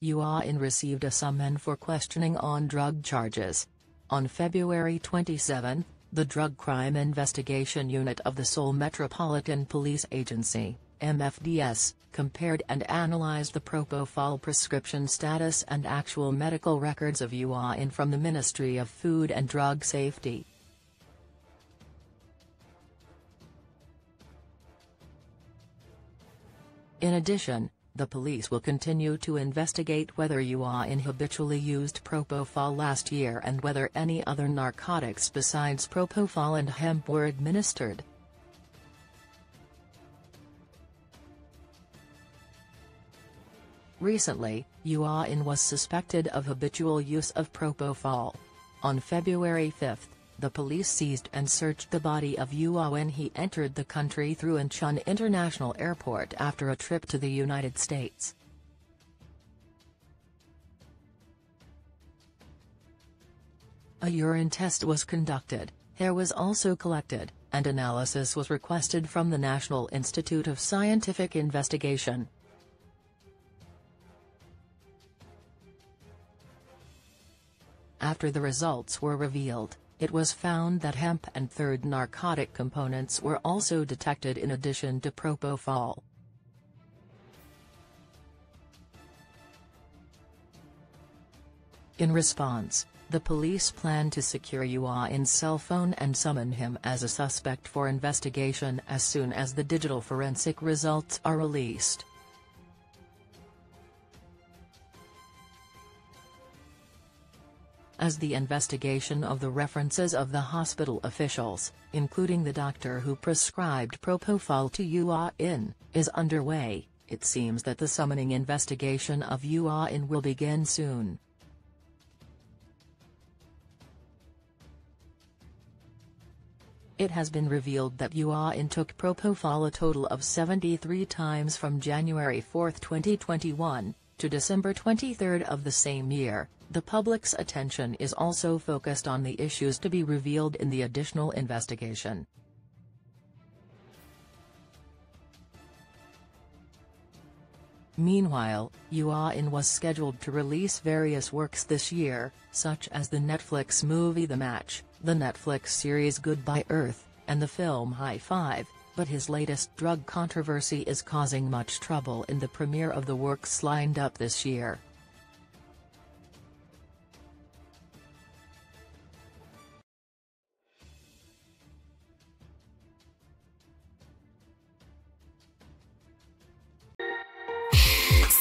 Yua In received a summon for questioning on drug charges. On February 27, the Drug Crime Investigation Unit of the Seoul Metropolitan Police Agency, MFDS, compared and analyzed the propofol prescription status and actual medical records of Yua In from the Ministry of Food and Drug Safety. In addition, the police will continue to investigate whether Yua In habitually used propofol last year and whether any other narcotics besides propofol and hemp were administered. Recently, Yua In was suspected of habitual use of propofol. On February 5, the police seized and searched the body of Yua when he entered the country through Incheon International Airport after a trip to the United States. A urine test was conducted, hair was also collected, and analysis was requested from the National Institute of Scientific Investigation. After the results were revealed, it was found that hemp and third narcotic components were also detected in addition to propofol. In response, the police plan to secure Yua In's cell phone and summon him as a suspect for investigation as soon as the digital forensic results are released. As the investigation of the references of the hospital officials, including the doctor who prescribed propofol to Yua In, is underway, it seems that the summoning investigation of Yua In will begin soon. It has been revealed that Yua In took propofol a total of 73 times from January 4, 2021, to December 23 of the same year, the public's attention is also focused on the issues to be revealed in the additional investigation. Meanwhile, Yua In was scheduled to release various works this year, such as the Netflix movie The Match, the Netflix series Goodbye Earth, and the film High Five, but his latest drug controversy is causing much trouble in the premiere of the works lined up this year.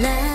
来。